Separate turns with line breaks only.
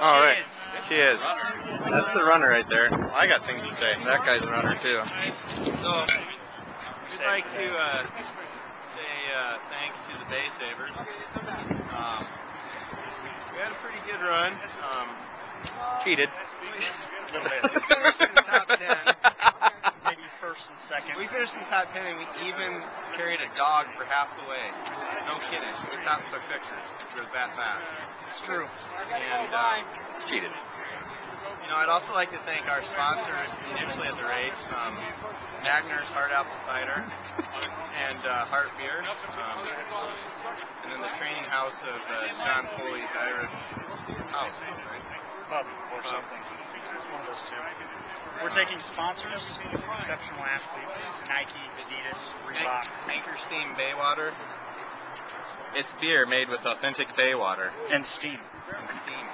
All right. She is. That's the runner right there. I got things to say. That guy's a runner too.
So, we'd like to uh, say uh, thanks to the Bay Savers. Um, we had a pretty good run. Um,
Cheated.
a little bit. We finished in the top 10.
Maybe first and second.
We finished in the top 10 and we even carried a dog for half the way. No kidding. We stopped and took pictures. It was that fast.
It's true.
And, uh,
Cheated.
You know, I'd also like to thank our sponsors initially at the race, um, Magner's Hard Apple Cider and uh, Harp Beer, um, and then the training house of uh, John Foley's Irish House.
Pub or something. It's one of those two. We're taking sponsors, exceptional athletes, Nike, Adidas, Reebok.
Anchor Steam Baywater. It's beer made with authentic bay water
and Steam.
and steam.